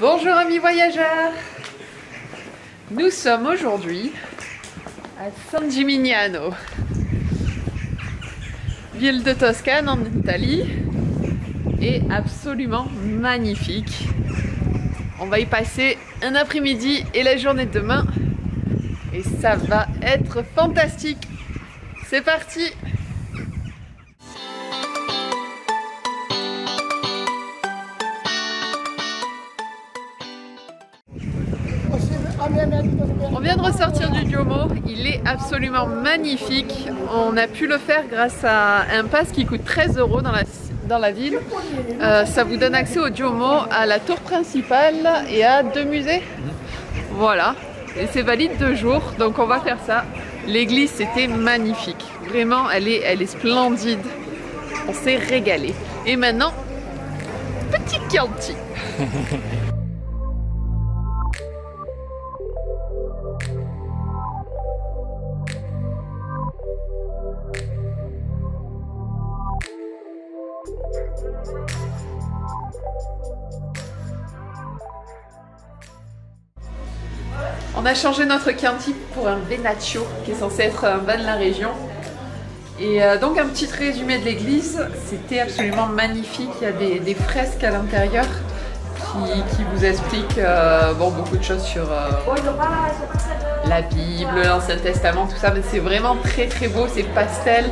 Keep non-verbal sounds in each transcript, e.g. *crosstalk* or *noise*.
Bonjour amis voyageurs Nous sommes aujourd'hui à San Gimignano, ville de Toscane en Italie, et absolument magnifique. On va y passer un après-midi et la journée de demain, et ça va être fantastique. C'est parti On vient de ressortir du Duomo, il est absolument magnifique. On a pu le faire grâce à un pass qui coûte 13 euros dans la, ville. Euh, ça vous donne accès au Duomo, à la tour principale et à deux musées. Voilà, et c'est valide deux jours, donc on va faire ça. L'église c'était magnifique, vraiment elle est, elle est splendide. On s'est régalé. Et maintenant, petit Chianti. *laughs* On a changé notre Chianti pour un Venaccio, qui est censé être un vin de la région. Et euh, donc un petit résumé de l'église, c'était absolument magnifique, il y a des, fresques à l'intérieur qui, vous expliquent euh, beaucoup de choses sur euh, la Bible, l'Ancien Testament, tout ça, mais c'est vraiment très très beau, c'est pastel,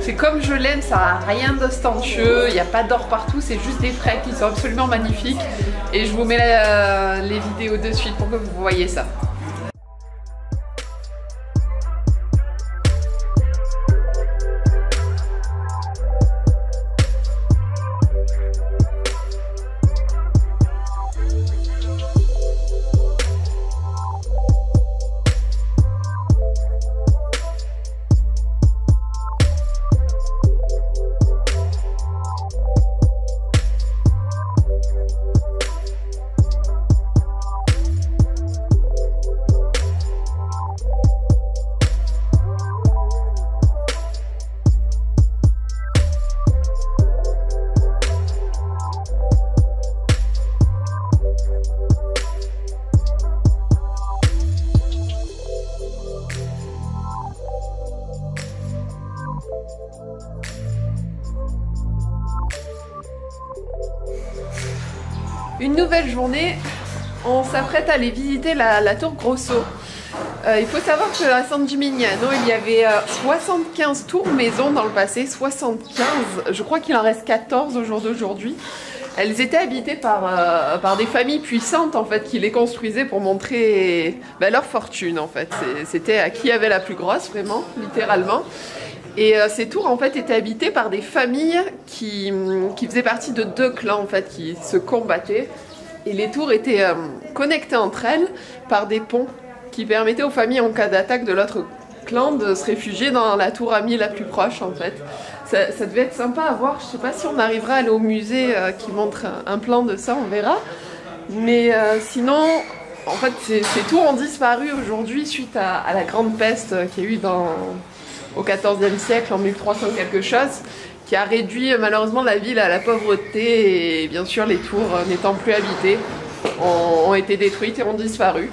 c'est comme je l'aime, ça n'a rien d'ostensieux, il n'y a pas d'or partout, c'est juste des fresques qui sont absolument magnifiques. Et je vous mets les vidéos de suite pour que vous voyez ça. Nouvelle journée, on s'apprête à aller visiter la, tour Grosso. Euh, il faut savoir que à San Gimignano, il y avait euh, 75 tours maison dans le passé, 75. Je crois qu'il en reste 14 au jour d'aujourd'hui. Elles étaient habitées par, euh, par des familles puissantes en fait qui les construisaient pour montrer bah, leur fortune en fait. C'était à qui avait la plus grosse vraiment, littéralement. Et euh, ces tours en fait étaient habitées par des familles qui, qui, faisaient partie de deux clans en fait qui se combattaient. Et les tours étaient euh, connectées entre elles par des ponts qui permettaient aux familles en cas d'attaque de l'autre clan de se réfugier dans la tour amie la plus proche en fait. Ça, devait être sympa à voir. Je sais pas si on arrivera à aller au musée euh, qui montre un, plan de ça, on verra. Mais sinon, en fait, ces, ces, tours ont disparu aujourd'hui suite à, à, la grande peste qu'il y a eu dans, au XIVe siècle, en 1300 quelque chose, qui a réduit malheureusement la ville à la pauvreté et bien sûr les tours euh, n'étant plus habitées ont, ont été détruites et ont disparu.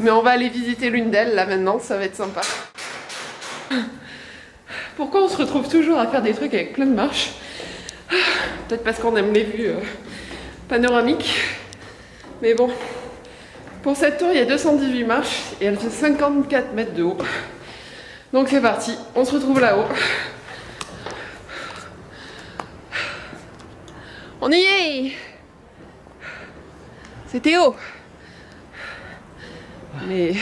Mais on va aller visiter l'une d'elles là maintenant, ça va être sympa. Pourquoi on se retrouve toujours à faire des trucs avec plein de marches? Peut-être parce qu'on aime les vues euh, panoramiques. Mais bon, pour cette tour, il y a 218 marches et elle fait 54 mètres de haut. Donc c'est parti, on se retrouve là-haut. On y est C'est Théo Mais...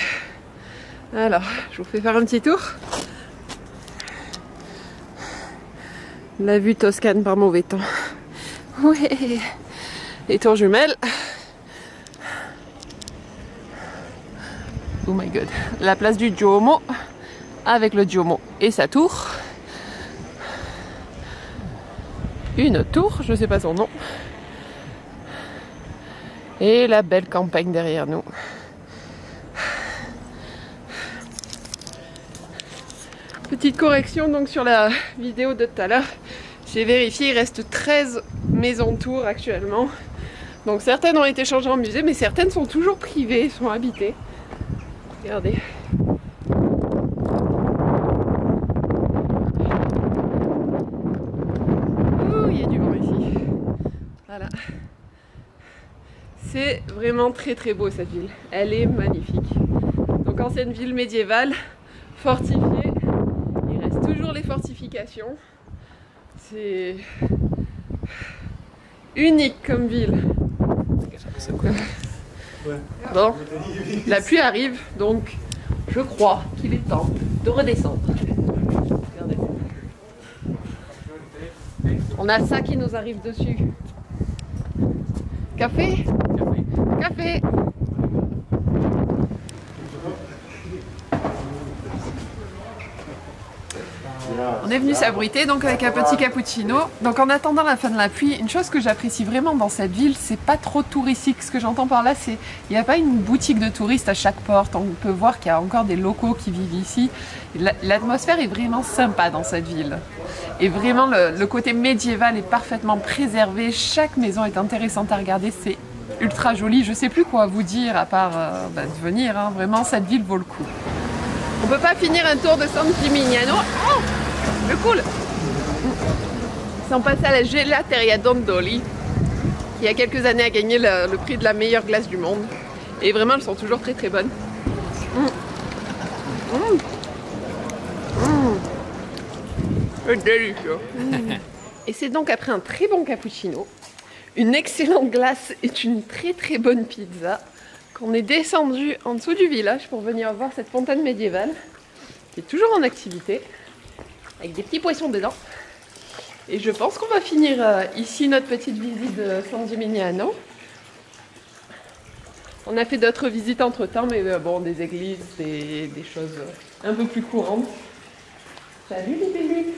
Alors, je vous fais faire un petit tour. La vue toscane par mauvais temps. Ouais Les tours jumelles. Oh my god. La place du Duomo avec le Duomo et sa tour. Une tour, je ne sais pas son nom. Et la belle campagne derrière nous. Petite correction donc sur la vidéo de tout à l'heure. J'ai vérifié, il reste 13 maisons tours actuellement. Donc certaines ont été changées en musée, mais certaines sont toujours privées, sont habitées. Regardez. Ouh, il y a du vent ici. Voilà. C'est vraiment très très beau cette ville. Elle est magnifique. Donc ancienne ville médiévale, fortifiée. Il reste toujours les fortifications. C'est unique comme ville. Bon, la pluie arrive, donc je crois qu'il est temps de redescendre. On a ça qui nous arrive dessus. Café. Café On est venu s'abriter donc avec un petit cappuccino. Donc en attendant la fin de la pluie, une chose que j'apprécie vraiment dans cette ville, c'est pas trop touristique. Ce que j'entends par là, c'est il n'y a pas une boutique de touristes à chaque porte. On peut voir qu'il y a encore des locaux qui vivent ici. L'atmosphère est vraiment sympa dans cette ville. Et vraiment le, côté médiéval est parfaitement préservé. Chaque maison est intéressante à regarder. C'est ultra joli. Je sais plus quoi vous dire à part euh, bah, de venir. hein. Vraiment, cette ville vaut le coup. On peut pas finir un tour de San Gimignano. Oh le cool Sans passer à la Gelateria Dondoli, qui il y a quelques années a gagné le, le prix de la meilleure glace du monde. Et vraiment, elles sont toujours très très bonnes. Mm. Mm. Mm. C'est délicieux. Et c'est donc après un très bon cappuccino, une excellente glace et une très très bonne pizza qu'on est descendu en dessous du village pour venir voir cette fontaine médiévale qui est toujours en activité avec des petits poissons dedans. Et je pense qu'on va finir euh, ici notre petite visite de San Gimignano. On a fait d'autres visites entre temps, mais euh, bon, des églises, des, des choses euh, un peu plus courantes. Salut les bébés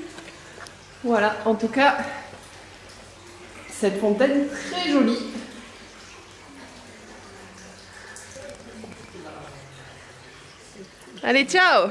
Voilà, en tout cas, cette fontaine très jolie. Allez, ciao